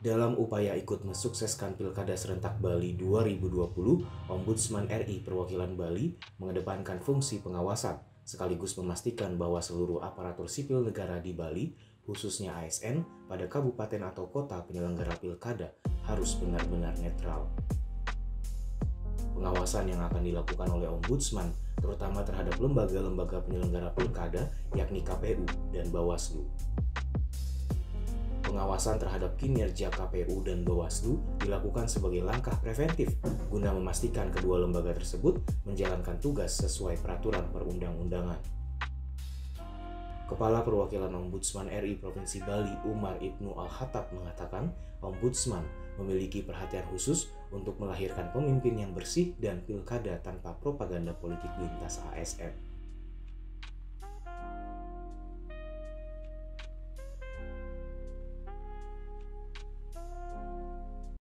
Dalam upaya ikut mensukseskan Pilkada Serentak Bali 2020, Ombudsman RI Perwakilan Bali mengedepankan fungsi pengawasan sekaligus memastikan bahwa seluruh aparatur sipil negara di Bali, khususnya ASN, pada kabupaten atau kota penyelenggara pilkada harus benar-benar netral. Pengawasan yang akan dilakukan oleh Ombudsman terutama terhadap lembaga-lembaga penyelenggara pilkada yakni KPU dan Bawaslu. Pengawasan terhadap kinerja KPU dan Bawaslu dilakukan sebagai langkah preventif guna memastikan kedua lembaga tersebut menjalankan tugas sesuai peraturan perundang-undangan. Kepala Perwakilan Ombudsman RI Provinsi Bali Umar Ibnu Al-Hattab mengatakan, Ombudsman memiliki perhatian khusus untuk melahirkan pemimpin yang bersih dan pilkada tanpa propaganda politik lintas ASN.